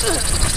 Ugh.